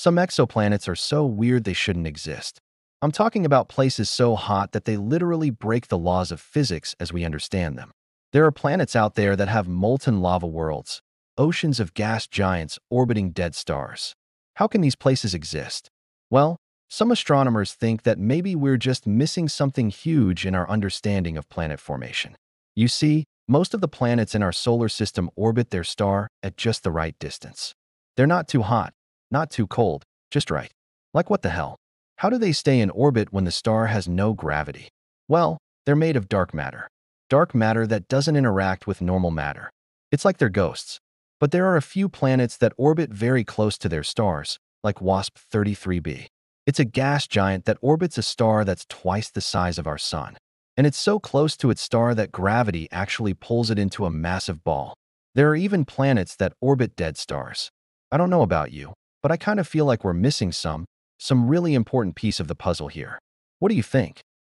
Some exoplanets are so weird they shouldn't exist. I'm talking about places so hot that they literally break the laws of physics as we understand them. There are planets out there that have molten lava worlds, oceans of gas giants orbiting dead stars. How can these places exist? Well, some astronomers think that maybe we're just missing something huge in our understanding of planet formation. You see, most of the planets in our solar system orbit their star at just the right distance. They're not too hot, not too cold, just right. Like what the hell? How do they stay in orbit when the star has no gravity? Well, they're made of dark matter. Dark matter that doesn't interact with normal matter. It's like they're ghosts. But there are a few planets that orbit very close to their stars, like WASP 33b. It's a gas giant that orbits a star that's twice the size of our Sun. And it's so close to its star that gravity actually pulls it into a massive ball. There are even planets that orbit dead stars. I don't know about you, but I kind of feel like we're missing some, some really important piece of the puzzle here. What do you think?